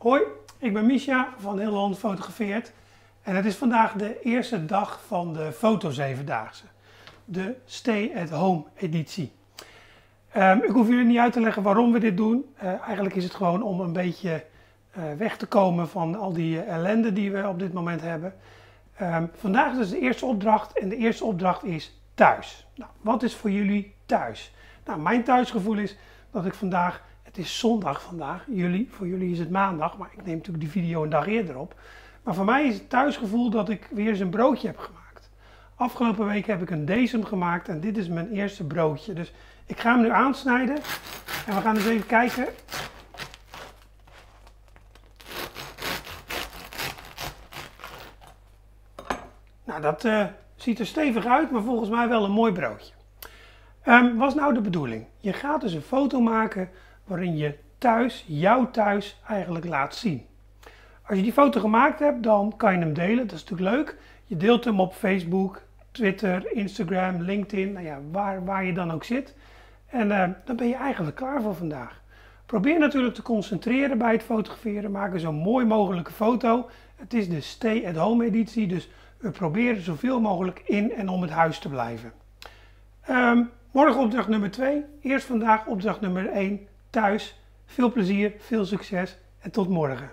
Hoi, ik ben Misha van Nederland Fotografeert en het is vandaag de eerste dag van de Foto Zevendaagse, de Stay at Home editie. Um, ik hoef jullie niet uit te leggen waarom we dit doen. Uh, eigenlijk is het gewoon om een beetje uh, weg te komen van al die ellende die we op dit moment hebben. Um, vandaag is dus de eerste opdracht en de eerste opdracht is thuis. Nou, wat is voor jullie thuis? Nou, mijn thuisgevoel is dat ik vandaag het is zondag vandaag. Jullie, voor jullie is het maandag, maar ik neem natuurlijk die video een dag eerder op. Maar voor mij is het thuisgevoel dat ik weer eens een broodje heb gemaakt. Afgelopen week heb ik een decem gemaakt en dit is mijn eerste broodje. Dus ik ga hem nu aansnijden en we gaan eens even kijken. Nou, dat uh, ziet er stevig uit, maar volgens mij wel een mooi broodje. Um, wat is nou de bedoeling? Je gaat dus een foto maken waarin je thuis, jouw thuis, eigenlijk laat zien. Als je die foto gemaakt hebt, dan kan je hem delen. Dat is natuurlijk leuk. Je deelt hem op Facebook, Twitter, Instagram, LinkedIn, nou ja, waar, waar je dan ook zit. En uh, dan ben je eigenlijk klaar voor vandaag. Probeer natuurlijk te concentreren bij het fotograferen. Maak een zo mooi mogelijke foto. Het is de Stay at Home editie, dus we proberen zoveel mogelijk in en om het huis te blijven. Um, morgen opdracht nummer 2. Eerst vandaag opdracht nummer 1 thuis. Veel plezier, veel succes en tot morgen.